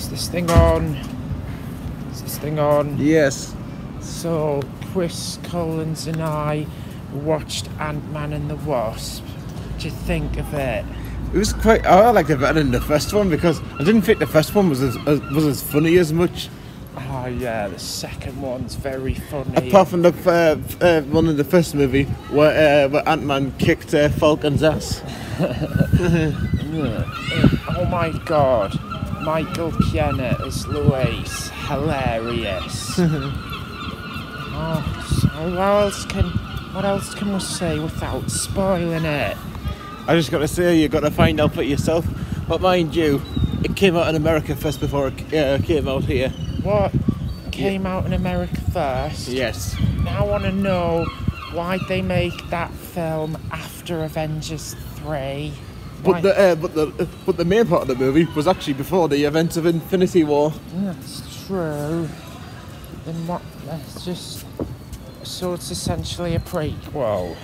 Is this thing on? Is this thing on? Yes. So, Chris Collins and I watched Ant Man and the Wasp. What do you think of it? It was quite. I liked it better than the first one because I didn't think the first one was as, as was as funny as much. Oh, yeah, the second one's very funny. Apart from the uh, uh, one in the first movie where uh, where Ant Man kicked uh, Falcon's ass. Oh my god, Michael Peña as Luis, hilarious. oh, so what else can what else can we say without spoiling it? I just got to say, you got to find out for yourself. But mind you, it came out in America first before it uh, came out here. What came out in America first? Yes. Now I want to know why they make that film after Avengers Three. Why- But the uh, but the but the main part of the movie was actually before the events of Infinity War. That's true. Then what? That's just so it's essentially a prequel. Wow.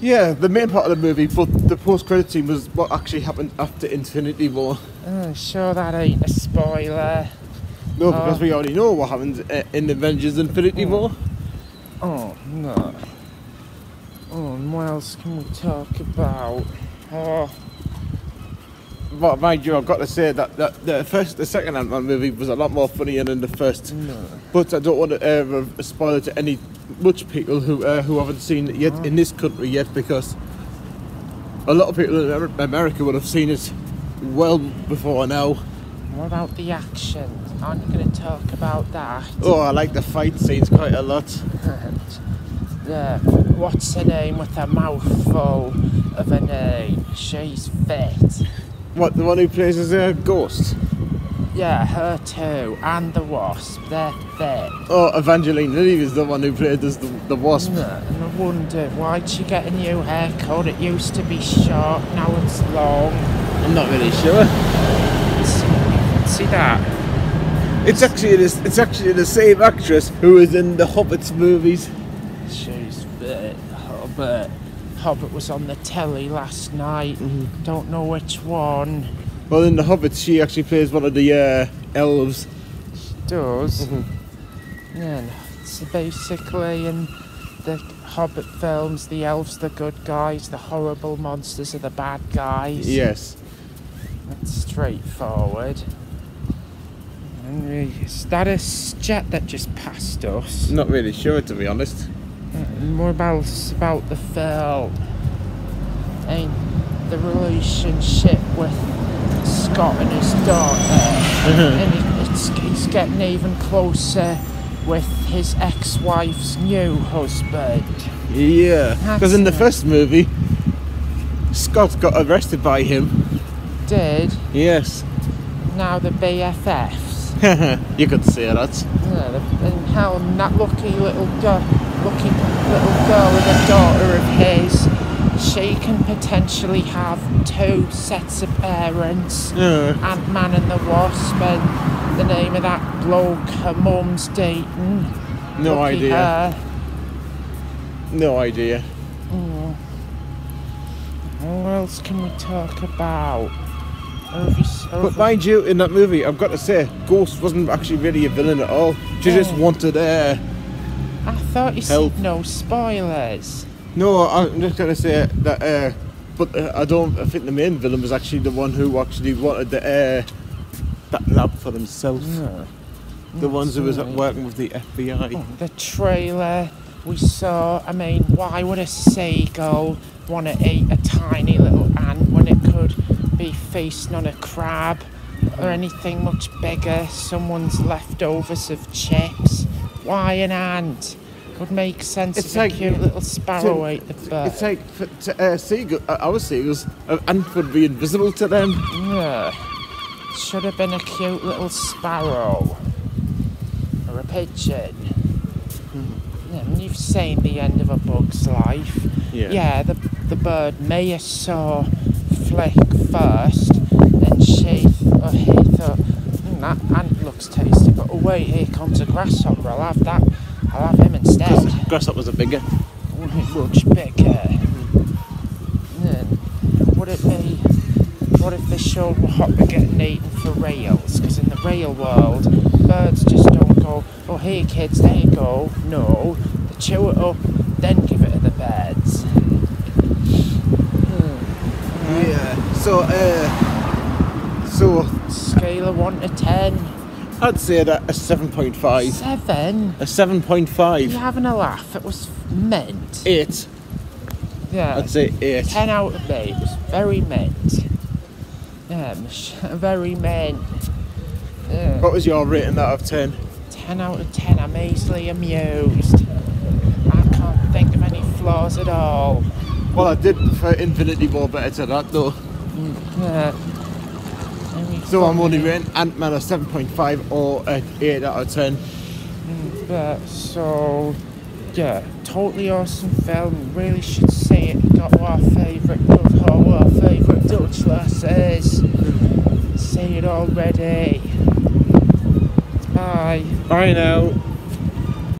Yeah, the main part of the movie, but the post-credit scene was what actually happened after Infinity War. Oh, sure that ain't a spoiler. No, because Oh. we already know what happened uh, in Avengers Infinity War. Oh no. Oh, and what else can we talk about? Oh, But mind you, I've got to say that, that the first, the second Ant-Man movie was a lot more funnier than the first. no. But I don't want to uh, spoil it to any much people who uh, who haven't seen it yet in this country yet because a lot of people in America would have seen it well before now. What about the action? Aren't you going to talk about that? Oh, I like the fight scenes quite a lot. What's her name with a mouthful of a name? She's fit. What the one who plays as a ghost? Yeah, her too. And the wasp. They're fit. Oh, Evangeline Lilly is the one who played as the, the wasp. No, and I wonder why'd she get a new haircut? It used to be short, now it's long. I'm not really sure. See, see that? It's actually this. It's actually the same actress who was in the Hobbits movies. Hobbit. Hobbit was on the telly last night. Don't know which one. Well, in the Hobbit, she actually plays one of the uh, elves. She does. Yeah, and so basically in the Hobbit films, the elves the good guys, the horrible monsters are the bad guys. Yes. That's straightforward. And we- Is that a jet that just passed us? Not really sure, to be honest. More about about the film. And the relationship with Scott and his daughter. Mm-hmm. and it, it's, it's getting even closer with his ex-wife's new husband. Yeah. Because in the first movie, Scott got arrested by him. Did Yes. now the BFFs. you could say that. Yeah, and how that lucky little girl, lucky little girl with a daughter of his, she can potentially have two sets of parents. Yeah. Ant Man and the Wasp, and the name of that bloke her mum's dating. No Lucky idea. her. No idea. What else can we talk about? Or have you s- or But mind you, in that movie, I've got to say, Ghost wasn't actually really a villain at all. She just Oh. wanted uh, I thought you help. said no spoilers. No, I'm just gonna say that. Uh, but uh, I don't. I think the main villain was actually the one who actually wanted the uh, that lab for himself. No. The ones who was working with the FBI. The trailer we saw, I mean, why would a seagull want to eat a tiny little ant when it could be feasting on a crab or anything much bigger? Someone's leftovers of chips. Why an ant? Would make sense It's if like- a cute little sparrow to- ate the bird. It's like for, to, uh, seagull, uh, our seagulls, an ant would be invisible to them. Yeah. Should have been a cute little sparrow. Or a pigeon. Yeah, and you've seen the end of a bug's life. Yeah. yeah the, the bird may have saw Flick first, and she or he thought, "Hmm, looks tasty, but oh wait, here comes a grasshopper, I'll have that, I'll have him instead. Grasshoppers are bigger. Much bigger. Then, would it be, what if they showed Hopper getting eaten for rails? Because in the real world, birds just don't go, oh, here, kids, there you go. No, they chew it up, then give it to the birds. Yeah. So, uh, so Scale of 1 to 10. I'd say that a seven point five. 7. A 7.5. You're having a laugh. It was meant. Eight. Yeah. I'd say eight. 10 out of 8 was very meant. Yeah, very meant. Yeah. What was your rating out of ten? 10 out of 10. I'm easily amused. I can't think of any flaws at all. Well, I did prefer Infinity War better to that though. Mm, yeah. Very So I'm only funny. rating Ant Man a seven point five or an eight out of ten. Mm, but so, yeah, totally awesome film. Really should see it. Got our favourite, love all our favourite Dutch lasses. See it already. Bye. Bye now.